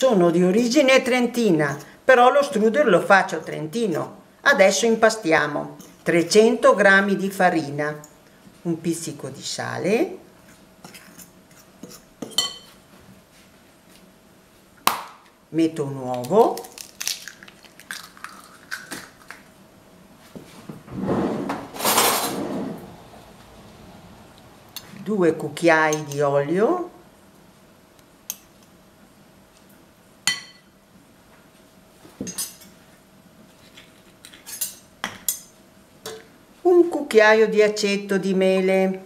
Sono di origine trentina, però lo strudel lo faccio trentino. Adesso impastiamo 300 g di farina, un pizzico di sale, metto un uovo, due cucchiai di olio un cucchiaio di aceto di mele.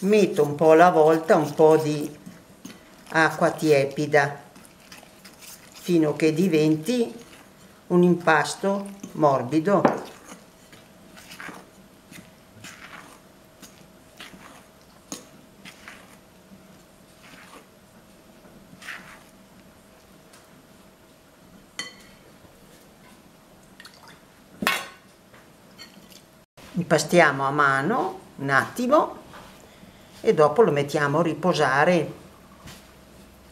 Metto un po' alla volta un po' di acqua tiepida fino a che diventi un impasto morbido impastiamo a mano un attimo e dopo lo mettiamo a riposare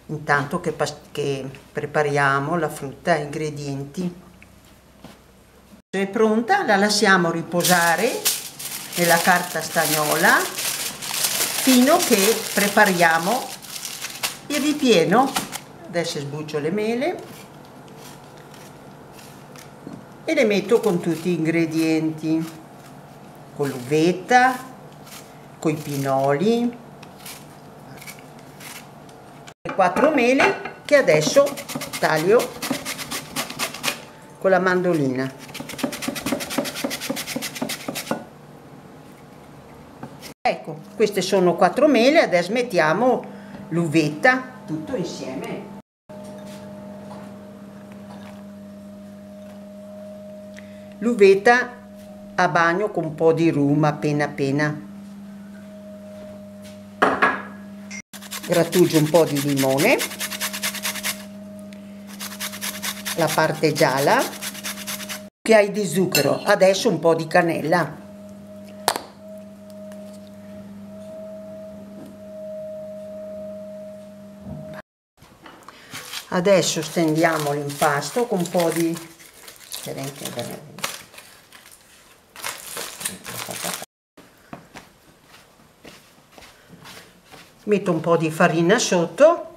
intanto che, che prepariamo la frutta e ingredienti. Se è pronta la lasciamo riposare nella carta stagnola fino a che prepariamo il ripieno. Adesso sbuccio le mele e le metto con tutti gli ingredienti, con l'uvetta, con i pinoli, le quattro mele che adesso taglio con la mandolina. Ecco, queste sono quattro mele, adesso mettiamo l'uvetta tutto insieme. L'uvetta a bagno con un po' di rum appena appena. grattugio un po' di limone, la parte gialla, che hai di zucchero, adesso un po' di cannella. Adesso stendiamo l'impasto con un po' di metto un po' di farina sotto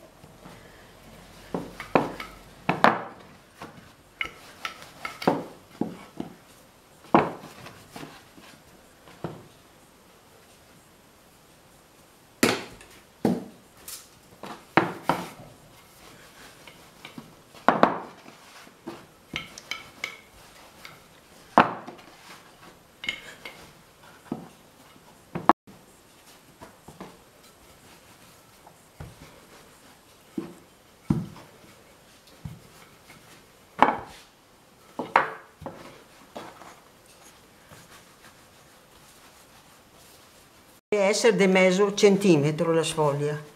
deve essere di mezzo centimetro la sfoglia.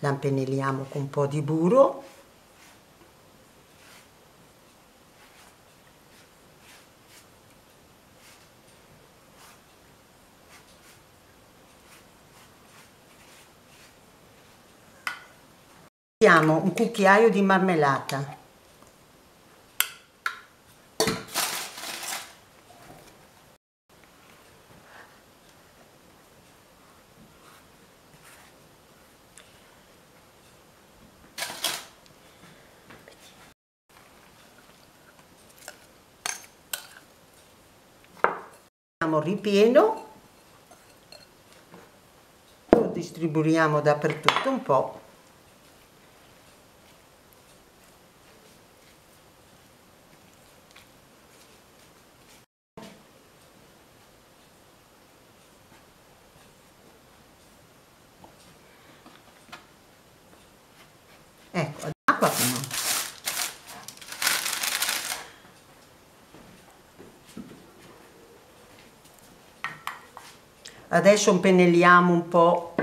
La impennelliamo con un po' di burro. Mettiamo un cucchiaio di marmellata ripieno, lo distribuiamo dappertutto un po'. Ecco, acqua prima. Adesso pennelliamo un po'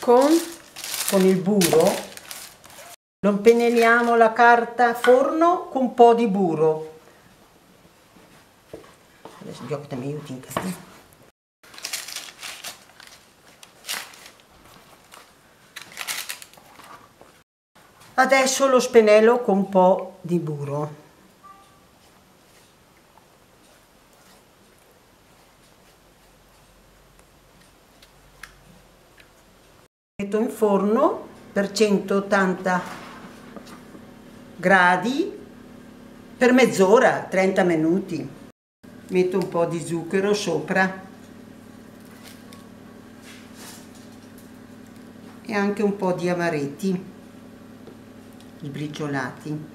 con? Con il burro. Lo impennelliamo la carta forno con un po' di burro. Adesso gioco te mi aiuti in casa adesso lo spennello con un po' di burro metto in forno per 180 gradi per mezz'ora 30 minuti. Metto un po' di zucchero sopra. E anche un po' di amaretti sbriciolati